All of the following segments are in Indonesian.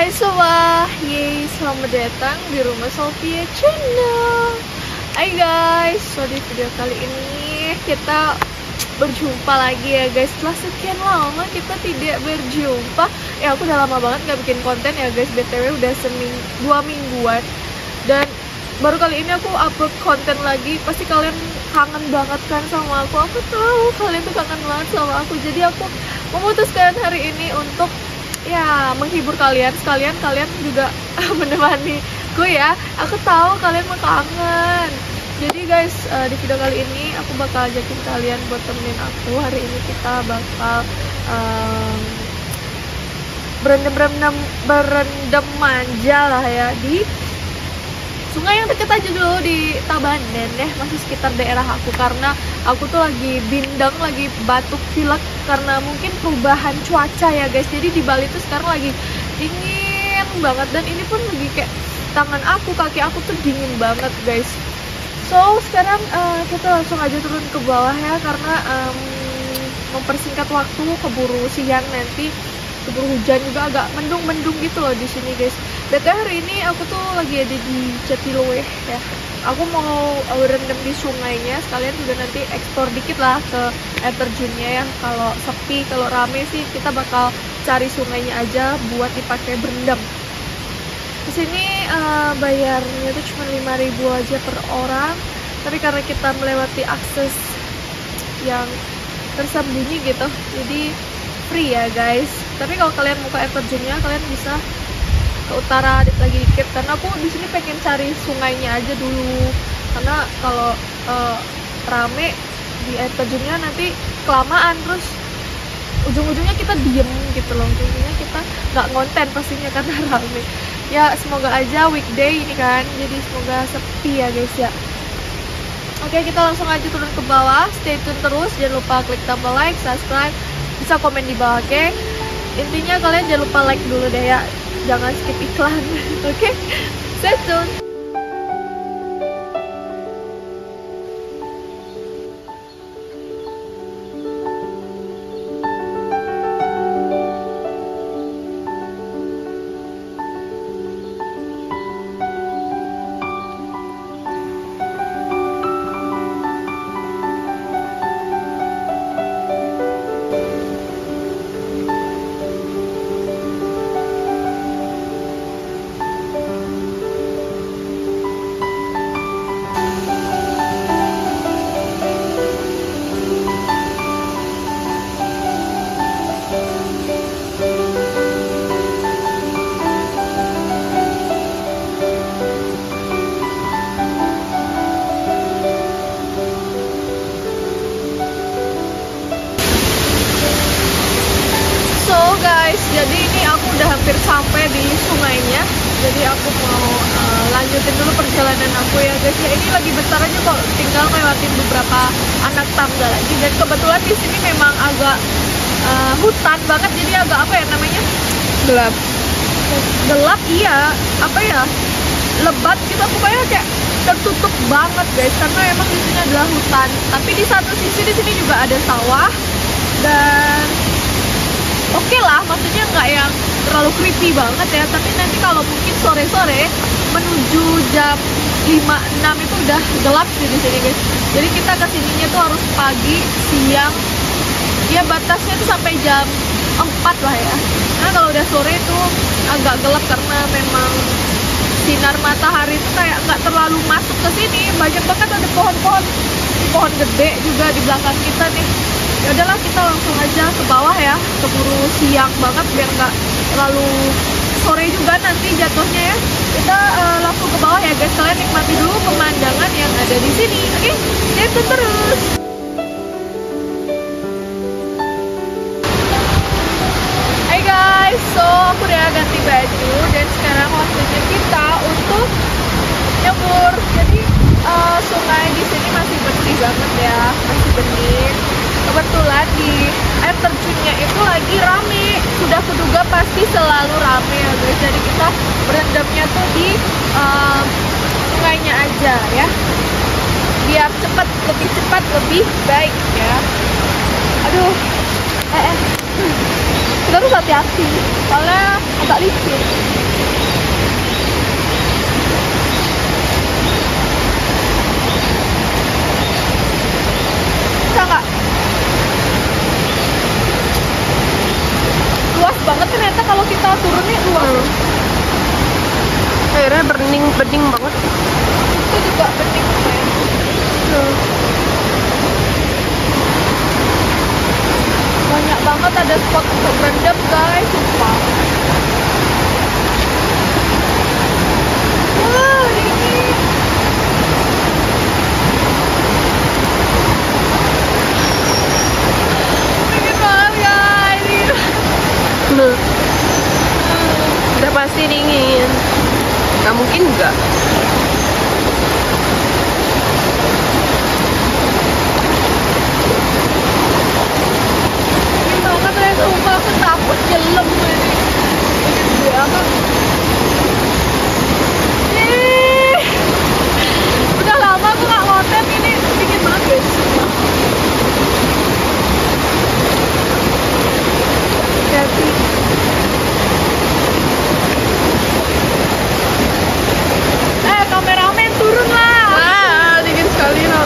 Hai semua, yeay selamat datang di rumah Sofia Channel. Hai guys, so di video kali ini kita berjumpa lagi ya guys. Setelah sekian lama kita tidak berjumpa. Ya aku udah lama banget gak bikin konten ya guys. BTW udah seming dua mingguan. Dan baru kali ini aku upload konten lagi. Pasti kalian kangen banget kan sama aku? Aku tahu kalian tuh kangen banget sama aku. Jadi aku memutuskan hari ini untuk ya menghibur kalian. Sekalian kalian juga menemani gue ya. Aku tahu kalian mau kangen. Jadi guys uh, di video kali ini aku bakal ajakin kalian buat temenin aku. Hari ini kita bakal um, berendam berendam berendam manja lah ya di sungai yang deket aja dulu di Tabanan ya masih sekitar daerah aku. Karena aku tuh lagi bindeng lagi batuk pilek karena mungkin perubahan cuaca ya guys. Jadi di Bali tuh sekarang lagi dingin banget. Dan ini pun lagi kayak tangan aku kaki aku tuh dingin banget guys. So sekarang uh, kita langsung aja turun ke bawah ya karena um, mempersingkat waktu keburu siang nanti keburu hujan juga agak mendung-mendung gitu loh di sini guys. BTW hari ini aku tuh lagi ada di Jatiluwe ya. Aku mau rendam di sungainya sekalian juga nanti ekspor dikit lah ke air terjunnya ya. Kalau sepi, kalau rame sih kita bakal cari sungainya aja buat dipakai berendam. Di sini uh, bayarnya tuh cuma 5000 aja per orang. Tapi karena kita melewati akses yang tersembunyi gitu, jadi free ya guys tapi kalau kalian mau ke air terjunnya kalian bisa ke utara lagi dikit karena aku di sini pengen cari sungainya aja dulu. Karena kalau uh, rame di air terjunnya nanti kelamaan terus ujung-ujungnya kita diem gitu loh. Ujungnya kita nggak ngonten pastinya karena rame. Ya semoga aja weekday ini kan jadi semoga sepi ya guys ya. Oke kita langsung aja turun ke bawah. Stay tune terus jangan lupa klik tombol like subscribe bisa komen di bawah oke? Okay? intinya kalian jangan lupa like dulu deh ya jangan skip iklan oke okay? stay tune di sini memang agak uh, hutan banget jadi agak apa ya namanya? Gelap. Gelap iya. Apa ya? Lebat gitu pokoknya kayak tertutup banget guys. Karena emang di sini adalah hutan. Tapi di satu sisi di sini juga ada sawah dan oke okay lah maksudnya nggak yang terlalu creepy banget ya tapi nanti kalau mungkin sore-sore menuju jam 5 6 itu udah gelap sih di sini guys. Jadi kita ke sininya tuh harus pagi siang. Ya batasnya tuh sampai jam 4 lah ya. Karena kalau udah sore itu agak gelap karena memang sinar matahari itu kayak nggak terlalu masuk ke sini. Banyak banget ada pohon-pohon pohon gede juga di belakang kita nih. Ya udahlah kita langsung aja ke bawah ya keburu siang banget biar nggak terlalu sore juga nanti jatuhnya ya. Kita uh, langsung ke bawah ya guys. Kalian nikmati dulu pemandangan yang ada di sini oke? Okay? stay terus. Hai guys, so aku udah ganti baju dan sekarang waktunya kita untuk nyebur. Jadi uh, sungai di sini masih bersih banget ya, masih bening kebetulan di air terjunnya itu lagi rame. Sudah kuduga pasti selalu rame ya guys. Jadi kita berendamnya tuh di um, sungainya aja ya. Biar cepat lebih cepat lebih baik ya. Aduh. Eh, eh. kita harus hati-hati. Soalnya agak licin bisa nggak luas banget ternyata kalau kita turun nih luas Hmm. Airnya bening bening banget. itu juga bening Hmm. banyak banget ada spot untuk berendam guys sumpah wah dingin dingin banget guys dingin. Nah. Udah pasti dingin. Gak mungkin enggak. dingin banget guys sumpah aku takut jelem ini dingin banget Ih, udah lama aku gak konten ini dingin banget guys sumpah. hati eh kameramen turun lah Ah, dingin sekali no.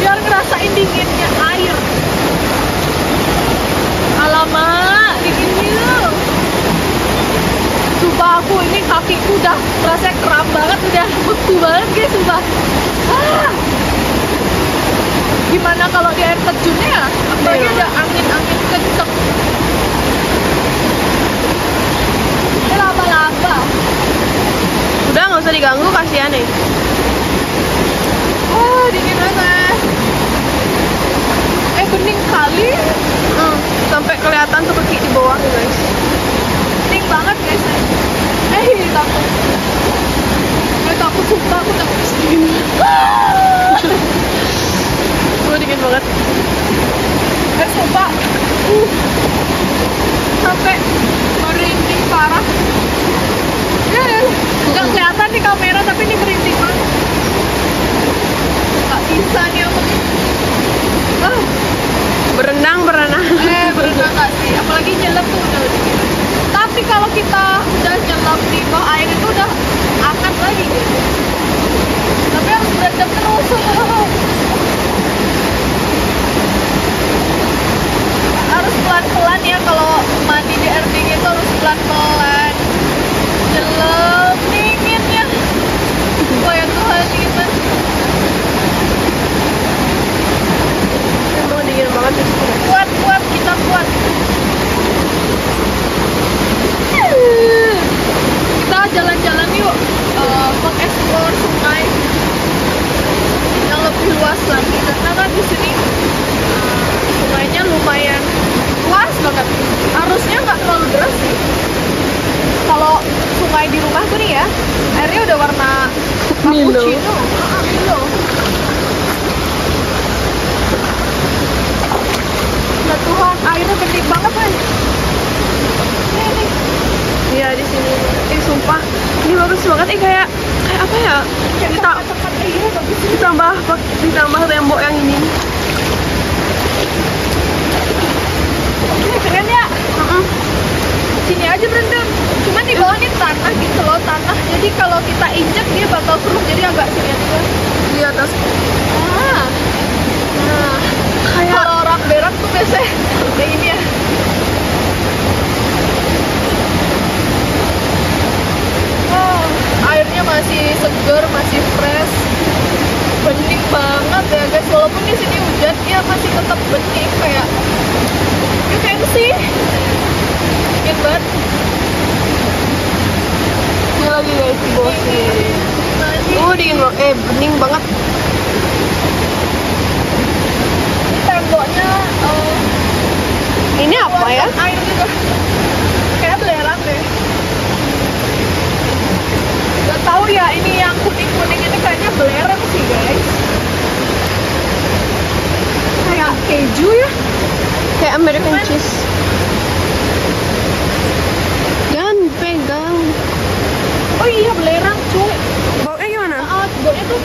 biar ngerasain dinginnya air alamak dinginnya Sumpah aku ini kakiku udah rasanya kram banget udah beku banget guys sumpah ah. gimana kalau di air terjunnya ya apalagi Iya. ada angin-angin kenceng ini laba-laba Udah nggak usah diganggu kasihan nih. wah dingin banget eh bening kali Hmm. Sampai kelihatan tuh kaki di bawah nih guys. Bening banget guys Eh takut Eh takut sumpah aku takut Gue dingin banget. Eh sumpah uh, Sampai merinding parah Ya ya Gak kelihatan di kamera tapi ini merinding banget. Gak bisa nih aku ah, Berenang berenang. Eh berenang gak sih? Apalagi nyelam tuh udah lebih gila. Tapi kalau kita udah nyelam di bawah air itu udah angkat lagi. Gitu Tapi harus berendam terus. Harus pelan-pelan ya kalau mandi di air dingin itu harus pelan-pelan Nyelam dingin ya Wah ya Tuhan dingin banget Emang dingin banget di sini. kuat kuat kita kuat kita jalan-jalan yuk eh, mengeksplor sungai yang lebih luas lagi karena kan di sini eh, sungainya lumayan luas banget arusnya nggak terlalu deras sih kalau sungai di rumahku nih ya airnya udah warna Milo. cappuccino Ah, Milo Ya Tuhan, airnya gede banget kan. Nih, nih. Iya di sini. Eh sumpah, ini bagus banget. Eh kayak kayak apa ya? Kayak Dita- tempat-tempat iya bagus sih. Ditambah ditambah tembok yang ini. Ini keren ya. Mm-mm. Sini aja berendam. Cuman di bawah ini tanah gitu loh, tanah. Jadi kalau kita injek dia bakal keruh jadi agak sini aja. Di atas. Ah. Nah, Kayak kalau orang berak tuh biasanya kayak gini ya. Oh, airnya masih seger, masih fresh. Bening banget ya guys. Walaupun di sini hujan, dia masih tetap bening kayak you can see. Dingin banget. ini lagi guys di bawah sini. Masih. Oh dingin banget. Eh bening banget. temboknya eh, Ini apa ya? air gitu kayak belerang deh Gak tahu ya ini yang kuning kuning ini kayaknya belerang sih guys kayak keju ya Kayak American Cuman- cheese. Jangan pegang. oh iya belerang cuy Baunya gimana? ah baunya tuh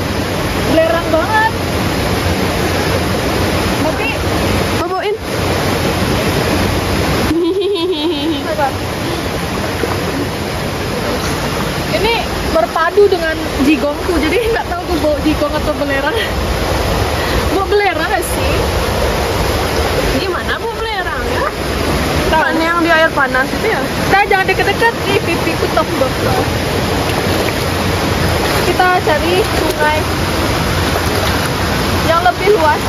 belerang banget tapi Mau bawain? Berpadu dengan jigongku jadi nggak tahu gue bawa jigong atau belerang bawa belerang gak sih Gimana bu belerangnya? Tahu. Kan yang di air panas itu ya? Kita jangan deket-deket nih pipiku dokter. Kita cari sungai yang lebih luas.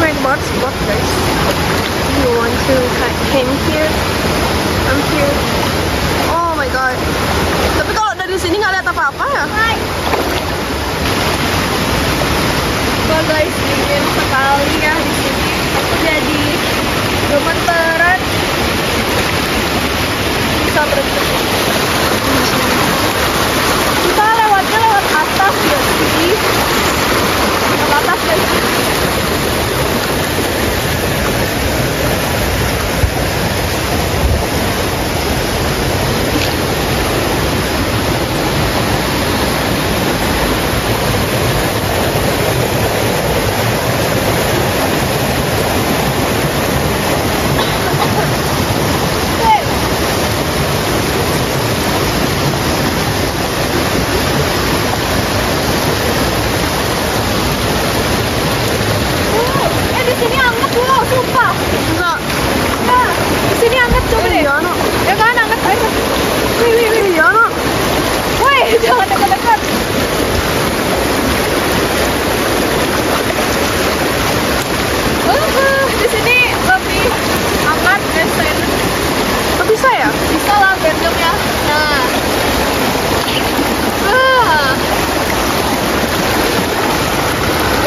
Main banget spot guys. You want to ca- came here? I'm here. Oh my god. Tapi kalau dari sini nggak lihat apa-apa ya? Wah guys, dingin sekali ya di sini. Aku jadi gemeteran. Bisa berhenti. Kita lewatnya lewat atas ya sih. Lewat atas ya sih. Eh di sini anget loh, sumpah. Enggak. Ya, di sini anget coba deh. Iya no. Ya kan anget air. Wih, wih, wih. Iya no. Woi, jangan dekat-dekat. Uh, di sini lebih hangat guys saya. Oh, bisa ya? Bisa lah berenangnya. Nah. Ah.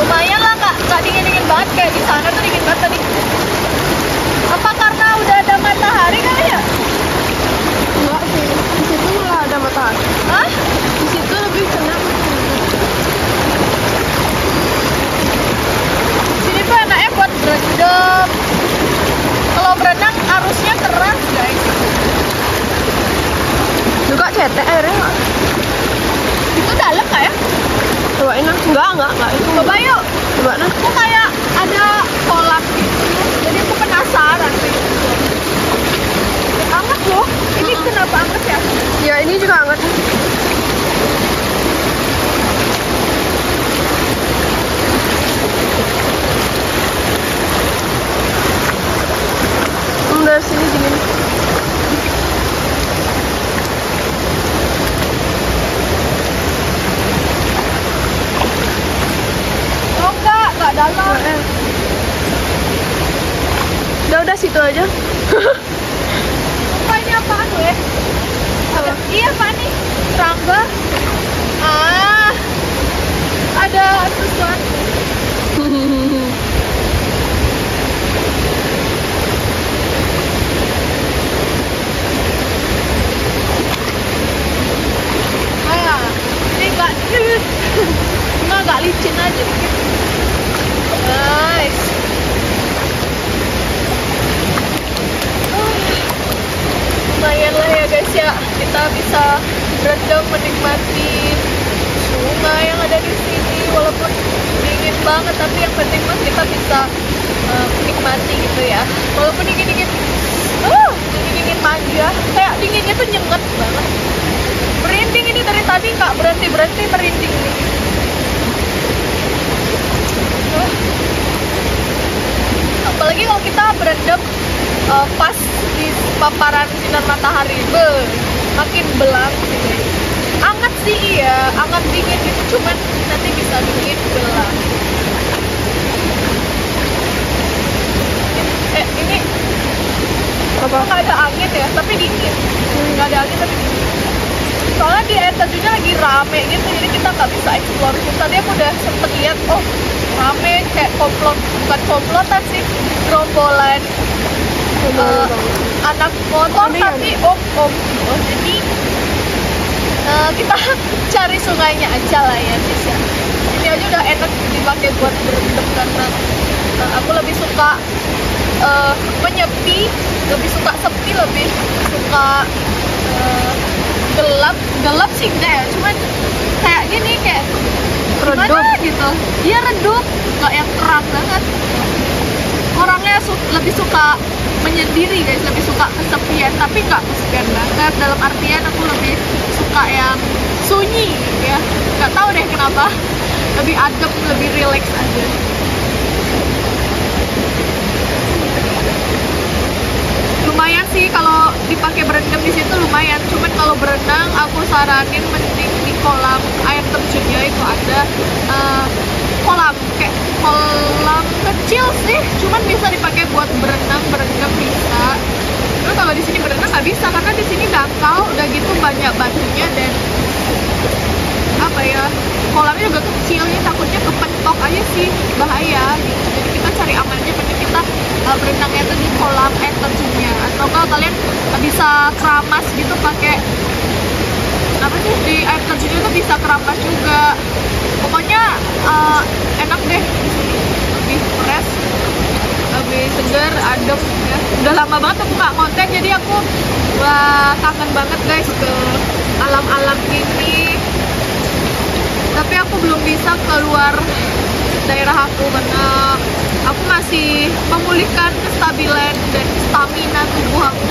Lumayan lah kak, nggak dingin-dingin banget kayak di sana tuh dingin banget tadi. Apa karena udah ada matahari kali ya? Enggak sih. Di situ malah ada matahari. Hah? Di situ lebih kena Sini tuh enaknya buat berendam. Kalau berenang arusnya keras guys. juga cetek airnya nggak? Itu dalam nggak ya? Cobain lah. Enggak, enggak, enggak. Itu Coba yuk. Coba nah. Aku kayak ada kolam gitu. Jadi aku penasaran. Anget loh. Ini kenapa anget ya? Ya ini juga. Hmm, dari sini dingin. Oh enggak, enggak dalam. Enggak, eh. Udah udah situ aja. Apa ini apaan gue? Apa? Iya apaan nih? Serangga? Ah, ada sesuatu. Ah, ini enggak enggak enggak licin aja dikit. Nice. Ah, lumayan lah ya guys ya kita bisa berendam menikmati sungai yang ada di sini walaupun dingin banget tapi yang penting mah kita bisa eh, menikmati gitu ya. Walaupun dingin dingin uh dingin dingin manja kayak dinginnya tuh nyengat banget. Merinding ini dari tadi nggak berhenti berhenti merinding Ah. apalagi kalau kita berendam eh, pas di paparan sinar matahari. Be makin belang sih. Anget sih iya. Anget dingin gitu cuman nanti bisa bikin belang. Eh ini Apa? nggak ada angin ya tapi dingin. Nggak ada angin tapi dingin. Soalnya di air terjunnya lagi rame gitu jadi kita nggak bisa explore gitu. tadi aku udah sempet lihat oh rame kayak komplot bukan komplotan sih gerombolan eh, anak motor Ada tapi om om oh jadi eh, kita cari sungainya aja lah ya guys ya. Ini aja udah enak dipakai buat berendam karena eh, aku lebih suka eh, menyepi lebih suka sepi lebih suka eh, gelap. Gelap sih enggak ya cuman kayak gini kayak Redup. gitu. Dia redup. Nggak yang terang banget. Orangnya su- lebih suka menyendiri guys. Lebih suka kesepian tapi nggak kesepian banget. Dalam artian aku lebih suka yang sunyi ya. Nggak tahu deh kenapa. Lebih adem lebih relax aja. Lumayan sih kalau dipakai berendam di situ lumayan. Cuman kalau berenang aku saranin mending di kolam air terjunnya itu ada uh, kolam. Kayak kolam kecil sih cuman bisa dipakai buat berenang berendam bisa. Terus kalau di sini berenang nggak bisa karena di sini dangkal udah gitu banyak batunya dan apa ya kolamnya juga kecil ya takutnya kepentok aja sih bahaya gitu. Jadi kita cari amannya mending kita uh, berenangnya tuh di kolam air terjunnya atau kalau kalian bisa keramas gitu pakai apa sih di air terjunnya tuh bisa keramas juga pokoknya uh, enak deh di sini lebih fresh lebih segar adem ya. Udah lama banget aku nggak konten jadi aku wah kangen banget guys ke alam-alam gini tapi aku belum bisa keluar daerah aku karena aku masih memulihkan kestabilan dan stamina tubuh aku.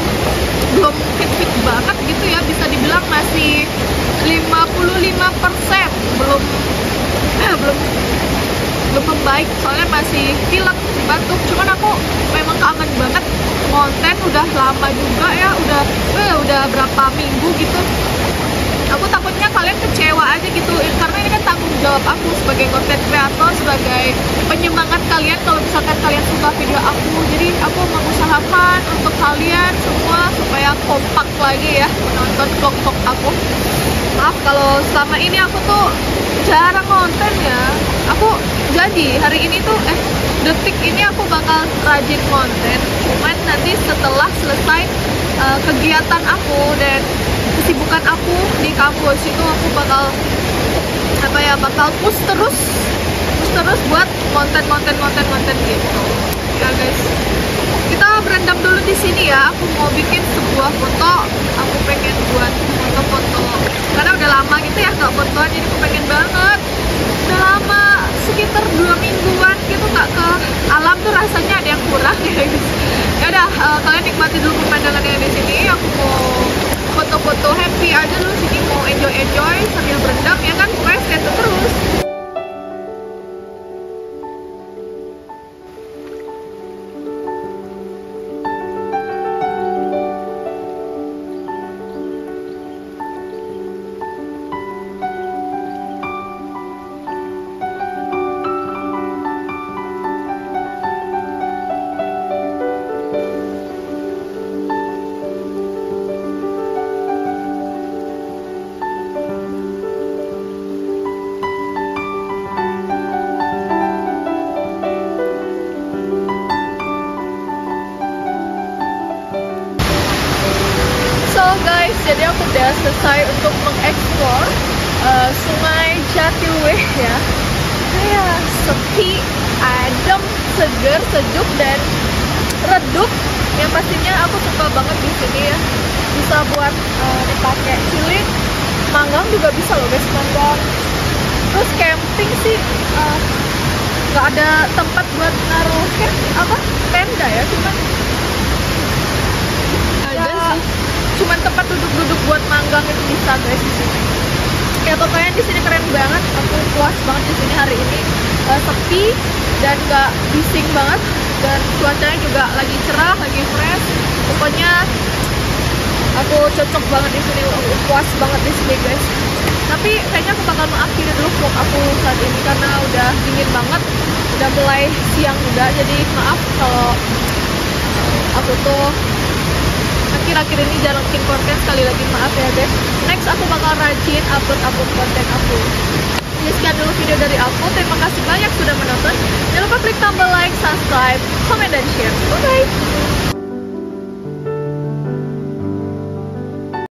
Belum fit fit banget gitu ya bisa dibilang masih 55% belum belum belum membaik soalnya masih pilek batuk cuman aku memang kangen banget. Konten udah lama juga ya udah eh, udah berapa minggu gitu. Aku takutnya kalian kecewa aja gitu. Karena ini kan tanggung jawab aku sebagai konten kreator sebagai penyemangat kalian kalau misalkan kalian suka video aku. Jadi aku mengusahakan untuk kalian semua supaya kompak lagi ya menonton vlog-vlog aku. Maaf kalau selama ini aku tuh jarang konten ya. Aku jadi hari ini tuh eh detik ini aku bakal rajin konten. Cuman nanti setelah selesai uh, kegiatan aku dan kesibukan aku di kampus itu aku bakal apa ya bakal push terus push terus buat konten konten konten konten gitu. Ya guys kita berendam dulu di sini ya. Aku mau bikin sebuah foto. Aku pengen buat foto-foto. Karena udah lama gitu ya nggak fotoan jadi aku pengen banget. Udah lama sekitar dua mingguan gitu nggak ke alam tuh rasanya ada yang kurang ya guys. Ya udah uh, kalian nikmati dulu pemandangannya di sini. Aku mau foto-foto happy aja dulu. Sini mau enjoy enjoy sambil berendam ya kan? Pokoknya stay terus Sungai Jatiluwe ya. Ya, sepi, adem, seger, sejuk dan redup. Yang pastinya aku suka banget di sini ya. Bisa buat uh, dipakai chilling, manggang juga bisa loh guys manggang. Terus camping sih uh, nggak ada tempat buat naruh camp apa tenda ya, cuman Ada ya, sih. cuman tempat duduk-duduk buat manggang itu bisa guys di sini. Ya pokoknya di sini keren banget. Aku puas banget di sini hari ini. Eh, sepi dan gak bising banget dan cuacanya juga lagi cerah, lagi fresh. Pokoknya aku cocok banget di sini. Aku puas banget di sini guys. Tapi kayaknya aku bakal mengakhiri dulu vlog aku saat ini karena udah dingin banget. Udah mulai siang juga. Jadi maaf kalau aku tuh akhir-akhir ini jarang bikin konten sekali lagi maaf ya guys. Next aku bakal rajin upload upload konten aku. Ini sekian dulu video dari aku. Terima kasih banyak sudah menonton. Jangan lupa klik tombol like subscribe comment dan share. Bye bye